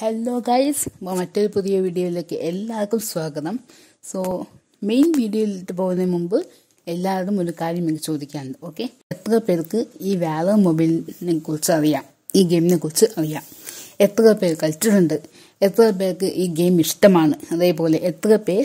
Hello guys മറ്റൊരു പുതിയ വീഡിയോയിലേക്ക് എല്ലാവർക്കും സ്വാഗതം. സോ മെയിൻ വീഡിയോയിലിട്ട് പോകുന്നതിന് മുമ്പ് എല്ലാവരും ഒരു കാര്യം എനിക്ക് ചോദിക്കാനുണ്ട് ഓക്കെ എത്ര പേർക്ക് ഈ വാലർ മൊബൈലിനെ കുറിച്ച് അറിയാം? ഈ ഗെയിമിനെ കുറിച്ച് അറിയാം. എത്ര പേർ കളിച്ചിട്ടുണ്ട്? എത്ര പേർക്ക് ഈ ഗെയിം ഇഷ്ടമാണ്? അതേപോലെ എത്ര പേർ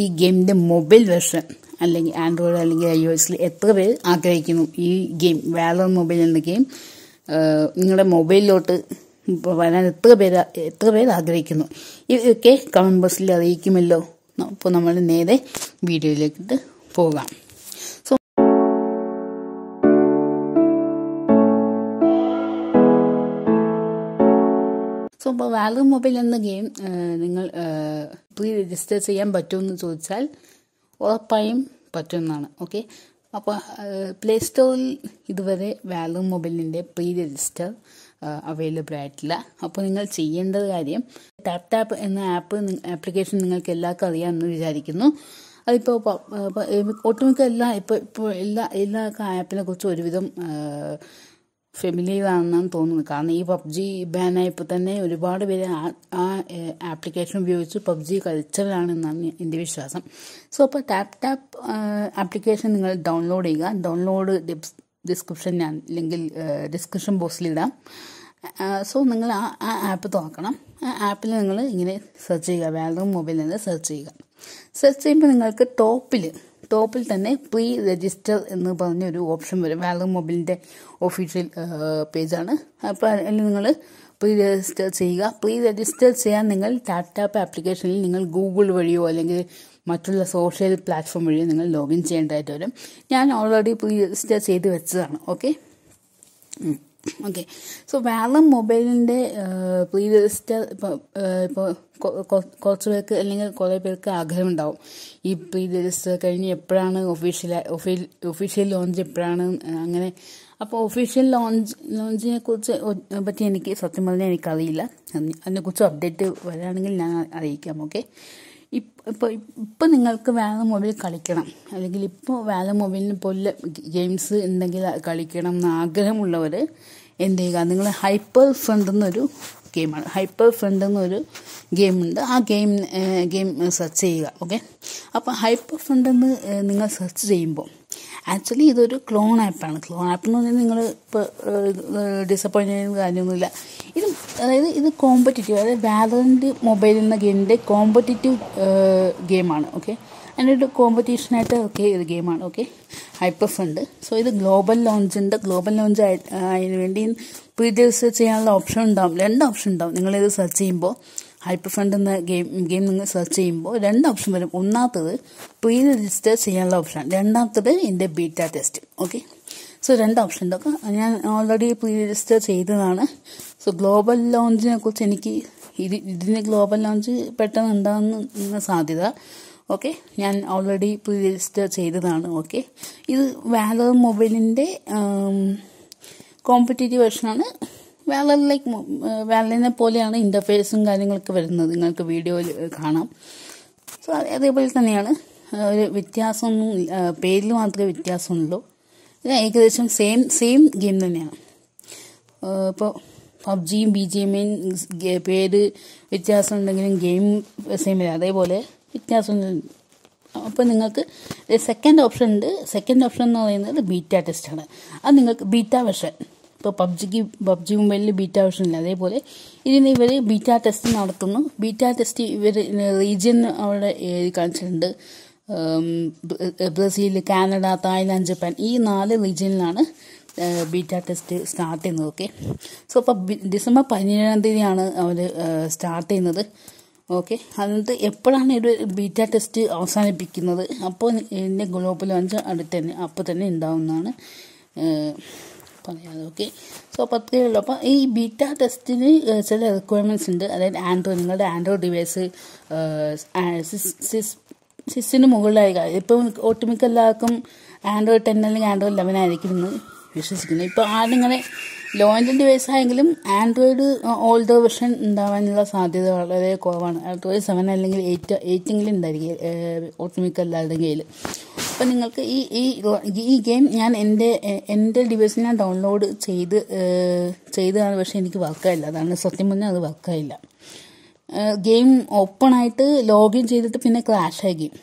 ഈ ഗെയിമിന്റെ മൊബൈൽ വെർഷൻ അല്ലെങ്കിൽ ആൻഡ്രോയിഡ് അല്ലെങ്കിൽ ഐ ഒ എസിൽ എത്ര പേർ ആഗ്രഹിക്കുന്നു ഈ ഗെയിം വാലർ മൊബൈൽ എന്ന ഗെയിം നിങ്ങളുടെ മൊബൈലിലോട്ട് വരാൻ എത്ര പേര് എത്ര പേര് ആഗ്രഹിക്കുന്നു. ഇതൊക്കെ കമന്റ് ബോക്സിൽ അറിയിക്കുമല്ലോ. അപ്പോൾ നമ്മൾ നേരെ വീഡിയോയിലേക്ക് പോകാം. സോ സോ ഇപ്പോൾ വാലർ മൊബൈൽ എന്ന ഗെയിം നിങ്ങൾ പ്രീ രജിസ്റ്റർ ചെയ്യാൻ പറ്റുമെന്ന് ചോദിച്ചാൽ ഉറപ്പായും പറ്റുമെന്നാണ്. ഓക്കെ? അപ്പോൾ പ്ലേ സ്റ്റോറിൽ ഇതുവരെ വാലർ മൊബൈലിന്റെ പ്രീ രജിസ്റ്റർ അവൈലബിൾ ആയിട്ടില്ല. അപ്പോൾ നിങ്ങൾ ചെയ്യേണ്ടത് കാര്യം ടാപ്പ് ടാപ്പ് എന്ന ആപ്പ് ആപ്ലിക്കേഷൻ നിങ്ങൾക്ക് എല്ലാവർക്കും അറിയാമെന്ന് വിചാരിക്കുന്നു. അതിപ്പോൾ ഒട്ടുമിക്ക എല്ലാ ഇപ്പോൾ ഇപ്പോൾ എല്ലാ എല്ലാ ആപ്പിനെ കുറിച്ച് ഒരുവിധം ഫെമിലിയർ ആണെന്നാണ് തോന്നുന്നത്. കാരണം ഈ പബ്ജി ബാനായപ്പോൾ തന്നെ ഒരുപാട് പേര് ആ ആപ്ലിക്കേഷൻ ഉപയോഗിച്ച് പബ്ജി കളിച്ചവരാണെന്നാണ് എന്റെ വിശ്വാസം. സോ അപ്പോൾ ടാപ്പ് ടാപ്പ് ആപ്ലിക്കേഷൻ നിങ്ങൾ ഡൗൺലോഡ് ചെയ്യുക. ഡൗൺലോഡ് ഡിസ്ക്രിപ്ഷൻ ഞാൻ അല്ലെങ്കിൽ ഡിസ്ക്രിപ്ഷൻ ബോക്സിലിടാം സോ നിങ്ങൾ ആ ആ ആപ്പ് തുറക്കണം. ആ ആപ്പിൽ നിങ്ങൾ ഇങ്ങനെ സെർച്ച് ചെയ്യുക. വേറെ മൊബൈലിൽ നിന്ന് സെർച്ച് ചെയ്യുക. സെർച്ച് ചെയ്യുമ്പോൾ നിങ്ങൾക്ക് ടോപ്പിൽ ടോപ്പിൽ തന്നെ പ്രീ രജിസ്റ്റർ എന്ന് പറഞ്ഞൊരു ഓപ്ഷൻ വരും. വാലർ മൊബൈലിന്റെ ഒഫീഷ്യൽ പേജാണ് അപ്പോൾ അതിൽ നിങ്ങൾ പ്രീ രജിസ്റ്റർ ചെയ്യുക. പ്രീ രജിസ്റ്റർ ചെയ്യാൻ നിങ്ങൾ ടാപ്ടാപ്പ് ടാപ്പ് ആപ്ലിക്കേഷനിൽ നിങ്ങൾ ഗൂഗിൾ വഴിയോ അല്ലെങ്കിൽ മറ്റുള്ള സോഷ്യൽ പ്ലാറ്റ്ഫോം വഴിയോ നിങ്ങൾ ലോഗിൻ ചെയ്യേണ്ടതായിട്ട് വരും. ഞാൻ ഓൾറെഡി പ്രീ രജിസ്റ്റർ ചെയ്ത് വെച്ചതാണ്. ഓക്കെ ഓക്കെ സോ വേറെ മൊബൈലിന്റെ പ്രീ രജിസ്റ്റർ ഇപ്പോൾ ഇപ്പോൾ കുറച്ച് പേർക്ക് അല്ലെങ്കിൽ കുറേ പേർക്ക് ആഗ്രഹമുണ്ടാവും. ഈ പ്രീ രജിസ്റ്റർ കഴിഞ്ഞ് എപ്പോഴാണ് ഒഫീഷ്യൽ ഒഫീഷ്യൽ ലോഞ്ച് എപ്പോഴാണ് അങ്ങനെ. അപ്പോൾ ഒഫീഷ്യൽ ലോഞ്ച് ലോഞ്ചിനെ കുറിച്ച് പറ്റി എനിക്ക് സത്യം പറഞ്ഞാൽ എനിക്കറിയില്ല. അതിനെക്കുറിച്ച് അപ്ഡേറ്റ് വരാണെങ്കിൽ ഞാൻ അറിയിക്കാം ഓക്കെ ഇപ്പോൾ ഇപ്പം നിങ്ങൾക്ക് വേറെ മൊബൈൽ കളിക്കണം. അല്ലെങ്കിൽ ഇപ്പോൾ വേറെ മൊബൈലിന് പോലെ ഗെയിംസ് ഉണ്ടെങ്കിൽ കളിക്കണം എന്ന് ആഗ്രഹമുള്ളവർ എന്ത് ചെയ്യുക? നിങ്ങൾ ഹൈപ്പർ ഫ്രണ്ട് എന്നൊരു ഗെയിമാണ് ഹൈപ്പർ ഫ്രണ്ട് എന്നൊരു ഗെയിമുണ്ട് ആ ഗെയിം ഗെയിം സെർച്ച് ചെയ്യുക. ഓക്കെ അപ്പോൾ ഹൈപ്പർ ഫ്രണ്ട് എന്ന് നിങ്ങൾ സെർച്ച് ചെയ്യുമ്പോൾ ആക്ച്വലി ഇതൊരു ക്ലോൺ ആപ്പാണ്. ക്ലോൺ ആപ്പ് എന്ന് പറഞ്ഞാൽ നിങ്ങൾ ഇപ്പോൾ ഡിസപ്പോയിന്റ് ചെയ്യുന്ന കാര്യമൊന്നുമില്ല. ഇത് അതായത് ഇത് കോമ്പറ്റീറ്റീവ് അതായത് വാലറന്റ് മൊബൈൽ എന്ന ഗെയിമിന്റെ കോമ്പറ്റീറ്റീവ് ഗെയിമാണ് ഓക്കെ അതിന്റെ ഒരു കോമ്പറ്റീഷനായിട്ട് ഒക്കെ ഇത് ഗെയിമാണ് ഓക്കെ ഹൈപ്പർ ഫണ്ട് സോ ഇത് ഗ്ലോബൽ ലോഞ്ചുണ്ട് ഗ്ലോബൽ ലോഞ്ച് അതിന് വേണ്ടി പ്രീ രജിസ്റ്റർ ചെയ്യാനുള്ള ഓപ്ഷൻ ഉണ്ടാവും. രണ്ട് ഓപ്ഷൻ ഉണ്ടാവും. നിങ്ങളിത് സെർച്ച് ചെയ്യുമ്പോൾ ഹൈപ്പർ ഫണ്ട് എന്ന ഗെയിം ഗെയിം നിങ്ങൾ സെർച്ച് ചെയ്യുമ്പോൾ രണ്ട് ഓപ്ഷൻ വരും. ഒന്നാമത്തത് പ്രീ രജിസ്റ്റർ ചെയ്യാനുള്ള ഓപ്ഷൻ രണ്ടാമത്തത് എന്റെ ബീറ്റ ടെസ്റ്റ് ഓക്കെ സോ രണ്ട് ഓപ്ഷൻ ഉണ്ട്. ഞാൻ ഓൾറെഡി പ്രീ രജിസ്റ്റർ ചെയ്തതാണ് സോ ഗ്ലോബൽ ലോഞ്ചിനെ കുറിച്ച് എനിക്ക് ഇത് ഇതിന് ഗ്ലോബൽ ലോഞ്ച് പെട്ടെന്ന് ഉണ്ടാകുന്ന സാധ്യത. ഓക്കെ ഞാൻ ഓൾറെഡി പ്രീ രജിസ്റ്റർ ചെയ്തതാണ്. ഓക്കെ ഇത് വാലർ മൊബൈലിന്റെ കോമ്പറ്റേറ്റീവ് വെർഷനാണ് വാലർ ലൈക്ക് പോലെയാണ് ഇന്റർഫേസും കാര്യങ്ങളൊക്കെ വരുന്നത്. നിങ്ങൾക്ക് വീഡിയോയിൽ കാണാം. സോ അതേപോലെ തന്നെയാണ്. ഒരു വ്യത്യാസമൊന്നും പേരിൽ മാത്രമേ വ്യത്യാസമുള്ളൂ. ഇത് ഏകദേശം സെയിം സെയിം ഗെയിം തന്നെയാണ്. ഇപ്പോൾ പബ്ജിയും ബി ജി എമ്മയും പേര് വ്യത്യാസം ഉണ്ടെങ്കിലും ഗെയിം സെയിം ഇല്ല അതേപോലെ വ്യത്യാസം അപ്പോൾ നിങ്ങൾക്ക് സെക്കൻഡ് ഓപ്ഷൻ ഉണ്ട്. സെക്കൻഡ് ഓപ്ഷൻ എന്ന് പറയുന്നത് ബീറ്റ ടെസ്റ്റാണ് അത് നിങ്ങൾക്ക് ബീറ്റ വെർഷൻ ഇപ്പോൾ പബ്ജിക്ക് പബ്ജി മൊബൈലിൽ ബീറ്റ വെർഷൻ ഇല്ല അതേപോലെ ഇതിന് ഇവർ ബീറ്റ ടെസ്റ്റ് നടത്തുന്നു. ബീറ്റ ടെസ്റ്റ് ഇവർ റീജിയൻ അവിടെ കാണിച്ചിട്ടുണ്ട്. ബ്രസീൽ കാനഡ തായ്ലാൻഡ് ജപ്പാൻ ഈ നാല് റീജിയനിലാണ് ബീറ്റ ടെസ്റ്റ് സ്റ്റാർട്ട് ചെയ്യുന്നത്. ഓക്കെ? സോ അപ്പോൾ ഡിസംബർ പതിനേഴാം തീയതിയാണ് അവർ സ്റ്റാർട്ട് ചെയ്യുന്നത്. ഓക്കെ? എന്നിട്ട് എപ്പോഴാണ് ഒരു ബീറ്റ ടെസ്റ്റ് അവസാനിപ്പിക്കുന്നത്? അപ്പോൾ എന്റെ ഗ്ലോബൽ ലോഞ്ച് അടുത്ത് തന്നെ അപ്പോൾ തന്നെ ഉണ്ടാവുന്നതാണ്. പറയാതെ ഓക്കെ സോ അപ്പോൾ അപ്പോൾ ഈ ബീറ്റ ടെസ്റ്റിന് ചില റിക്വയർമെന്റ്സ് ഉണ്ട്. അതായത് ആൻഡ്രോയിഡ് നിങ്ങളുടെ ആൻഡ്രോയിഡ് ഡിവൈസ് സിസിന് മുകളിലായി ഇപ്പം ഒട്ടുമിക്ക എല്ലാവർക്കും ആൻഡ്രോയിഡ് ടെൻ അല്ലെങ്കിൽ ആൻഡ്രോയിഡ് ലെവൻ ആയിരിക്കും എന്ന് വിശ്വസിക്കുന്നു. ഇപ്പോൾ ആരിങ്ങനെ ലോ ആൻഡ് ഡിവൈസ് ആയെങ്കിലും ആൻഡ്രോയിഡ് ഓൾഡർ വെർഷൻ ഉണ്ടാവാനുള്ള സാധ്യത വളരെ കുറവാണ്. ആൻഡ്രോയിഡ് സെവൻ അല്ലെങ്കിൽ എയ്റ്റ് എയ്റ്റെങ്കിലും ഉണ്ടായിരിക്കും ഒട്ടുമിക്ക എല്ലാവരുടെയും കയ്യിൽ അപ്പം നിങ്ങൾക്ക് ഈ ഈ ഈ ഗെയിം ഞാൻ എന്റെ എന്റെ ഡിവൈസിൽ ഞാൻ ഡൗൺലോഡ് ചെയ്ത് ചെയ്തതാണ്. പക്ഷേ എനിക്ക് വർക്കായില്ല അതാണ് സത്യം പറഞ്ഞാൽ അത് വർക്കായില്ല ഗെയിം ഓപ്പൺ ആയിട്ട് ലോഗിൻ ചെയ്തിട്ട് പിന്നെ ക്ലാഷ് ആയി ഗെയിം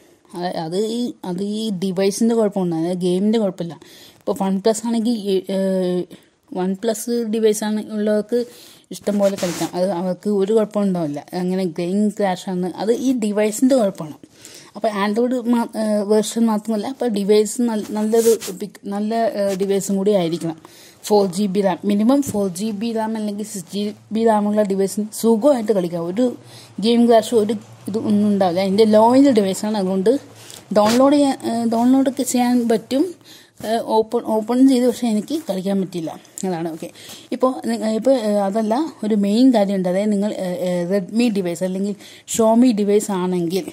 അത് ഈ അത് ഈ ഡിവൈസിന്റെ കുഴപ്പമുണ്ട് അതായത് ഗെയിമിന്റെ കുഴപ്പമില്ല. ഇപ്പോൾ വൺ പ്ലസ് ആണെങ്കിൽ വൺ പ്ലസ് ഡിവൈസാണ് ഉള്ളവർക്ക് ഇഷ്ടം പോലെ കളിക്കാം. അത് അവർക്ക് ഒരു കുഴപ്പമുണ്ടാവില്ല അങ്ങനെ ഗെയിം ക്ലാഷ് ആണ്. അത് ഈ ഡിവൈസിന്റെ കുഴപ്പമാണ്. അപ്പോൾ ആൻഡ്രോയിഡ് വേർഷൻ മാത്രമല്ല അപ്പോൾ ഡിവൈസ് നല്ലൊരു നല്ല ഡിവൈസും കൂടി ആയിരിക്കണം. Four G B RAM minimum four G B RAM അല്ലെങ്കിൽ സിക്സ് ജി ബി റാമുള്ള ഡിവൈസിന് സുഖമായിട്ട് കളിക്കാം. ഒരു ഗെയിം ക്ലാഷ് ഒരു ഇത് ഒന്നും ഉണ്ടാവില്ല. അതിന്റെ ലോയിന്റെ ഡിവൈസാണ് അതുകൊണ്ട് ഡൗൺലോഡ് ചെയ്യാൻ ഡൗൺലോഡൊക്കെ ചെയ്യാൻ പറ്റും. ഓപ്പൺ ഓപ്പൺ ചെയ്ത് പക്ഷേ എനിക്ക് കളിക്കാൻ പറ്റില്ല അതാണ് ഓക്കെ ഇപ്പോൾ ഇപ്പോൾ അതല്ല ഒരു മെയിൻ കാര്യമുണ്ട് അതായത് നിങ്ങൾ റെഡ്മി ഡിവൈസ് അല്ലെങ്കിൽ ഷോമി ഡിവൈസ് ആണെങ്കിൽ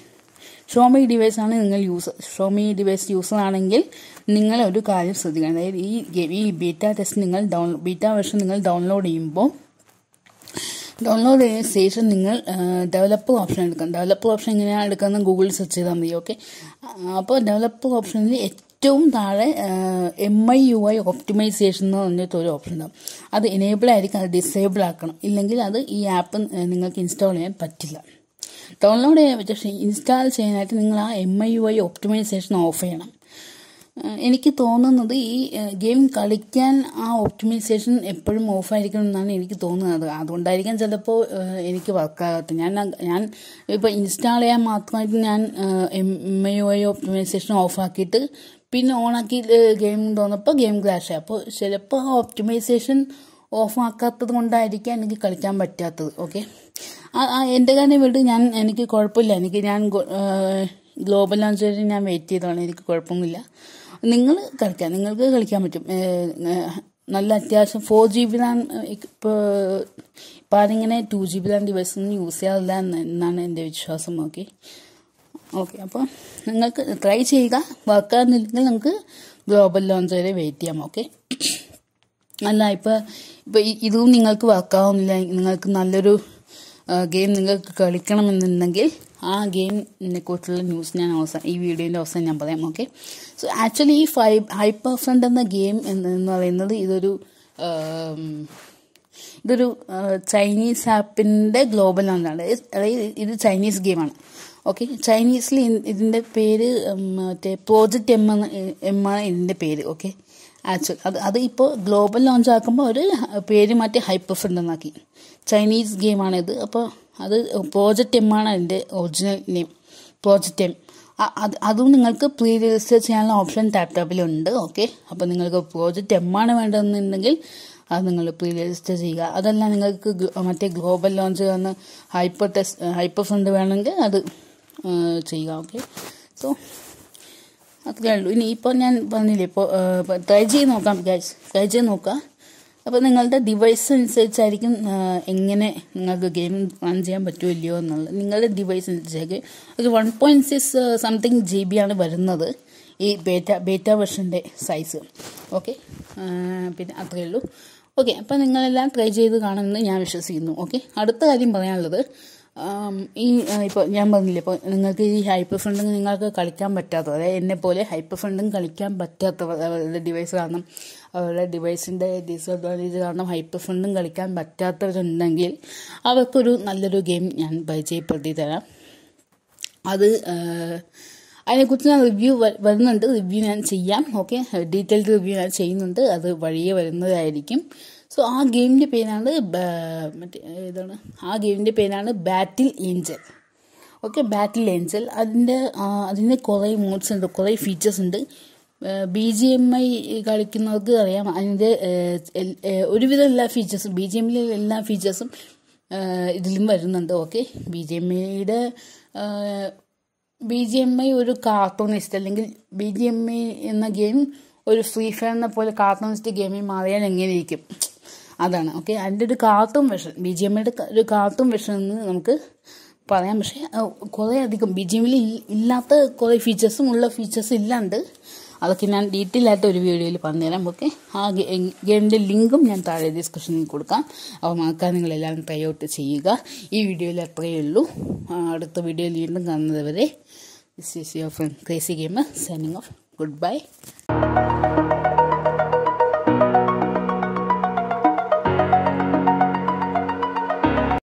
ഷോമി ഡിവൈസ് ആണ് നിങ്ങൾ യൂസ് ഷോമി ഡിവൈസ് യൂസർ ആണെങ്കിൽ നിങ്ങൾ ഒരു കാര്യം ശ്രദ്ധിക്കണം. അതായത് ഈ ഈ ബീറ്റ ടെസ്റ്റ് നിങ്ങൾ ഡൗൺ ബീറ്റ വെർഷൻ നിങ്ങൾ ഡൗൺലോഡ് ചെയ്യുമ്പോൾ ഡൗൺലോഡ് ചെയ്ത ശേഷം നിങ്ങൾ ഡെവലപ്പർ ഓപ്ഷൻ എടുക്കണം. ഡെവലപ്പർ ഓപ്ഷൻ എങ്ങനെയാണ് എടുക്കുന്നത് ഗൂഗിളിൽ സെർച്ച് ചെയ്താൽ മതി ഓക്കെ അപ്പോൾ ഡെവലപ്പർ ഓപ്ഷനിൽ ഏറ്റവും താഴെ M I U I optimization എന്ന് പറഞ്ഞിട്ട് ഒരു ഓപ്ഷൻ ഉണ്ടാവും. അത് എനേബിൾ ആയിരിക്കും അത് ഡിസേബിൾ ആക്കണം. ഇല്ലെങ്കിൽ അത് ഈ ആപ്പ് നിങ്ങൾക്ക് ഇൻസ്റ്റാൾ ചെയ്യാൻ പറ്റില്ല. ഡൗൺലോഡ് ചെയ്യാൻ പക്ഷേ ഇൻസ്റ്റാൾ ചെയ്യാനായിട്ട് നിങ്ങൾ ആ M I U I optimization off ചെയ്യണം എനിക്ക് തോന്നുന്നത് ഈ ഗെയിം കളിക്കാൻ ആ ഒപ്റ്റിമൈസേഷൻ എപ്പോഴും ഓഫായിരിക്കണം എന്നാണ് എനിക്ക് തോന്നുന്നത്. അതുകൊണ്ടായിരിക്കാം ചിലപ്പോൾ എനിക്ക് വർക്കാകാത്തത് ഞാൻ ഞാൻ ഇപ്പോൾ ഇൻസ്റ്റാൾ ചെയ്യാൻ മാത്രമായിട്ട് ഞാൻ M I O I optimization ഓഫാക്കിയിട്ട് പിന്നെ ഓണാക്കി ഗെയിം തോന്നപ്പോൾ ഗെയിം ക്രാഷ് അപ്പോൾ ചിലപ്പോൾ ആ ഒപ്റ്റിമൈസേഷൻ ഓഫാക്കാത്തത് കൊണ്ടായിരിക്കാം എനിക്ക് കളിക്കാൻ പറ്റാത്തത്. ഓക്കെ എന്റെ കാര്യം വീട് ഞാൻ എനിക്ക് കുഴപ്പമില്ല. എനിക്ക് ഞാൻ ഗ്ലോബൽ ലോഞ്ച് വരെ ഞാൻ വെയിറ്റ് ചെയ്തോളാം എനിക്ക് കുഴപ്പമൊന്നുമില്ല. നിങ്ങൾ കളിക്കാം. നിങ്ങൾക്ക് കളിക്കാൻ പറ്റും. നല്ല അത്യാവശ്യം ഫോർ ജി ബി റാം ഇപ്പോൾ ഇപ്പം ആരിങ്ങനെ two G B RAM device ഒന്നും യൂസ് ചെയ്യാറില്ല എന്ന് എന്നാണ് എന്റെ വിശ്വാസം. ഓക്കെ ഓക്കെ അപ്പോൾ നിങ്ങൾക്ക് ട്രൈ ചെയ്യുക. വർക്കാകുന്നില്ലെങ്കിൽ നിങ്ങൾക്ക് ഗ്ലോബൽ ലോഞ്ച് വരെ വെയിറ്റ് ചെയ്യാം. ഓക്കെ അല്ല ഇപ്പോൾ ഇപ്പോൾ ഇതും നിങ്ങൾക്ക് വർക്കാവുന്നില്ല നിങ്ങൾക്ക് നല്ലൊരു ഗെയിം നിങ്ങൾക്ക് കളിക്കണമെന്നുണ്ടെങ്കിൽ ആ ഗെയിമിനെ കുറിച്ചുള്ള ന്യൂസ് ഞാൻ അവസാനം ഈ വീഡിയോന്റെ അവസാനം ഞാൻ പറയാം ഓക്കെ സോ ആക്ച്വലി ഈ ഫൈവ് ഹൈപ്പർ ഫ്രണ്ട് എന്ന ഗെയിം എന്ന് പറയുന്നത് ഇതൊരു ഇതൊരു ചൈനീസ് ആപ്പിന്റെ ഗ്ലോബൽ ആണ് അതായത് ഇത് ചൈനീസ് ഗെയിമാണ് ഓക്കെ ചൈനീസിൽ ഇതിന്റെ പേര് മറ്റേ പ്രോജക്റ്റ് എം എന്ന് എം ആണ് ഇതിന്റെ പേര് ഓക്കെ ആക്ച്വൽ അത് അത് ഇപ്പോൾ ഗ്ലോബൽ ലോഞ്ച് ആക്കുമ്പോൾ ഒരു പേര് മാറ്റി ഹൈപ്പർ ഫ്രണ്ട് എന്നാക്കി. ചൈനീസ് ഗെയിമാണ് ഇത്. അപ്പോൾ അത് പ്രോജക്റ്റ് എം ആണ് അതിന്റെ ഒറിജിനൽ നെയിം പ്രോജക്റ്റ് എം അത് അതും നിങ്ങൾക്ക് പ്രീ രജിസ്റ്റർ ചെയ്യാനുള്ള ഓപ്ഷൻ ടാപ്പ് ടാപ്പിലുണ്ട് ഓക്കെ അപ്പോൾ നിങ്ങൾക്ക് പ്രോജക്റ്റ് എം ആണ് വേണ്ടതെന്നുണ്ടെങ്കിൽ അത് നിങ്ങൾ പ്രീ രജിസ്റ്റർ ചെയ്യുക. അതല്ല നിങ്ങൾക്ക് മറ്റേ ഗ്ലോബൽ ലോഞ്ച് വന്ന് ഹൈപ്പർ ടെസ്റ്റ് ഹൈപ്പർ ഫണ്ട് വേണമെങ്കിൽ അത് ചെയ്യുക. ഓക്കെ സോ അത് ഉള്ളൂ. ഇനി ഇപ്പോൾ ഞാൻ പറഞ്ഞില്ലേ ഇപ്പോൾ ട്രൈ ചെയ്ത് നോക്കാം ഗൈസ് ട്രൈ ചെയ്ത് നോക്കുക. അപ്പോൾ നിങ്ങളുടെ ഡിവൈസ് അനുസരിച്ചായിരിക്കും എങ്ങനെ നിങ്ങൾക്ക് ഗെയിം റൺ ചെയ്യാൻ പറ്റുമോ ഇല്ലയോ എന്നുള്ളത്. നിങ്ങളുടെ ഡിവൈസ് അനുസരിച്ചേക്ക് ഒരു one point six something G B ആണ് വരുന്നത്. ഈ ബേറ്റ ബേറ്റ വെർഷന്റെ സൈസ് ഓക്കെ പിന്നെ അത്രയേ ഉള്ളൂ. ഓക്കെ അപ്പോൾ നിങ്ങളെല്ലാം ട്രൈ ചെയ്ത് കാണുമെന്ന് ഞാൻ വിശ്വസിക്കുന്നു. ഓക്കെ അടുത്ത കാര്യം പറയാനുള്ളത് ഈ ഇപ്പോൾ ഞാൻ പറഞ്ഞില്ല ഇപ്പോൾ നിങ്ങൾക്ക് ഈ ഹൈപ്പർ ഫണ്ടും നിങ്ങൾക്ക് കളിക്കാൻ പറ്റാത്തത് അതായത് എന്നെ പോലെ ഹൈപ്പർ ഫണ്ടും കളിക്കാൻ പറ്റാത്തവർ അവരുടെ ഡിവൈസ് കാരണം അവരുടെ ഡിവൈസിന്റെ ഡിസഡ്വാന്റേജ് കാരണം ഹൈപ്പർ ഫണ്ടും കളിക്കാൻ പറ്റാത്തവരുണ്ടെങ്കിൽ അവർക്കൊരു നല്ലൊരു ഗെയിം ഞാൻ പരിചയപ്പെടുത്തി തരാം. അത് അതിനെക്കുറിച്ച് ഞാൻ റിവ്യൂ വരുന്നുണ്ട് റിവ്യൂ ഞാൻ ചെയ്യാം ഓക്കെ ഡീറ്റെയിൽഡ് റിവ്യൂ ഞാൻ ചെയ്യുന്നുണ്ട് അത് വഴിയെ വരുന്നതായിരിക്കും. സോ ആ ഗെയിമിന്റെ പേരാണ് മറ്റേ ഇതാണ്. ആ ഗെയിമിന്റെ പേരാണ് battle angel okay battle angel അതിന്റെ അതിന്റെ കുറേ മോഡ്സ് ഉണ്ട് കുറേ ഫീച്ചേഴ്സ് ഉണ്ട്. ബി ജി എം ഐ കളിക്കുന്നവർക്ക് അറിയാം. അതിന്റെ ഒരുവിധം എല്ലാ ഫീച്ചേഴ്സും ബി ജി എമ്മിലെ എല്ലാ ഫീച്ചേഴ്സും ഇതിലും വരുന്നുണ്ട്. ഓക്കെ ബി ജി എം ഐയുടെ ബി ജി എം ഐ ഒരു കാർട്ടൂണിസ്റ്റ് അല്ലെങ്കിൽ ബി ജി എം ഐ എന്ന ഗെയിം ഒരു ഫ്രീ ഫയറിനെ പോലെ കാർട്ടൂണിസ്റ്റ് ഗെയിമിൽ മാറിയാൽ എങ്ങനെയിരിക്കും അതാണ്. ഓക്കെ അതിന്റെ ഒരു കാർട്ടൂൺ വെർഷൻ ബി ജി എമ്മയുടെ ഒരു കാർട്ടൂൺ വെർഷൻ എന്ന് നമുക്ക് പറയാം. പക്ഷേ കുറേ അധികം ബി ജി എമ്മിൽ ഇല്ലാത്ത കുറേ ഫീച്ചേഴ്സും ഉള്ള ഫീച്ചേഴ്സ് ഇല്ലാണ്ട് അതൊക്കെ ഞാൻ ഡീറ്റെയിൽ ആയിട്ട് ഒരു വീഡിയോയിൽ പറഞ്ഞുതരാം. ഓക്കെ ആ ഗെയിമിന്റെ ലിങ്കും ഞാൻ താഴെ ഡിസ്ക്രിപ്ഷനിൽ കൊടുക്കാം. അപ്പോൾ മാക്കാൻ നിങ്ങളെല്ലാം ട്രൈ ഔട്ട് ചെയ്യുക. ഈ വീഡിയോയിൽ അത്രയേ ഉള്ളൂ. അടുത്ത വീഡിയോയിൽ വീണ്ടും കാണുന്നത് വരെ this is your friend crazy gamer signing off goodbye